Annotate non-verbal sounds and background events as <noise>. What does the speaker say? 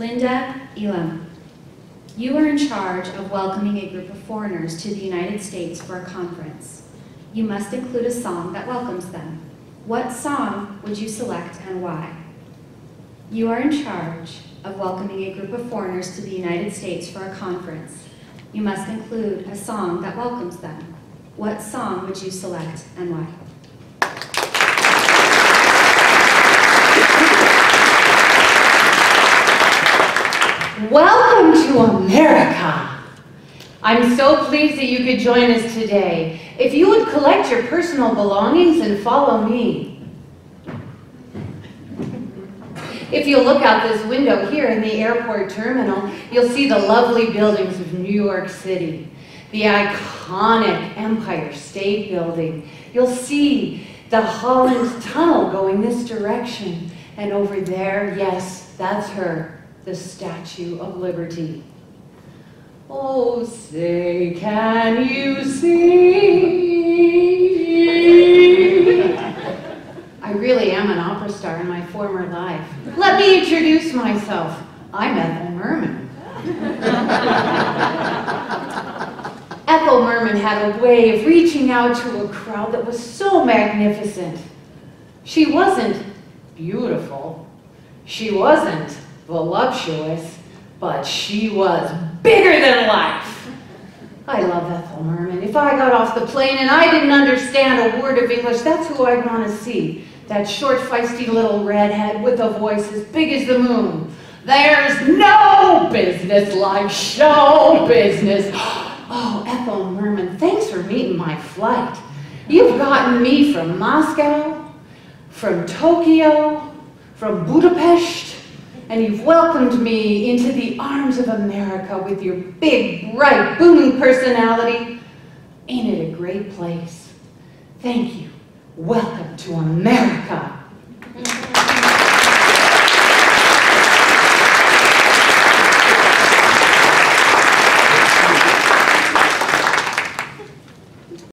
Linda Elam, you are in charge of welcoming a group of foreigners to the United States for a conference. You must include a song that welcomes them. What song would you select and why? You are in charge of welcoming a group of foreigners to the United States for a conference. You must include a song that welcomes them. What song would you select and why? Welcome to America. I'm so pleased that you could join us today. If you would collect your personal belongings and follow me. If you look out this window here in the airport terminal, you'll see the lovely buildings of New York City. The iconic Empire State Building. You'll see the Holland Tunnel going this direction. And over there, yes, that's her, the Statue of Liberty. Oh, say, can you see? I really am an opera star in my former life. Let me introduce myself. I'm Ethel Merman. <laughs> Ethel Merman had a way of reaching out to a crowd that was so magnificent. She wasn't beautiful. She wasn't voluptuous, but she was bigger than life. I love Ethel Merman. If I got off the plane and I didn't understand a word of English, that's who I'd want to see. That short, feisty little redhead with a voice as big as the moon. There's no business like show business. <gasps> Oh, Ethel Merman, thanks for meeting my flight. You've gotten me from Moscow, from Tokyo, from Budapest, and you've welcomed me into the arms of America with your big, bright, booming personality. Ain't it a great place? Thank you. Welcome to America.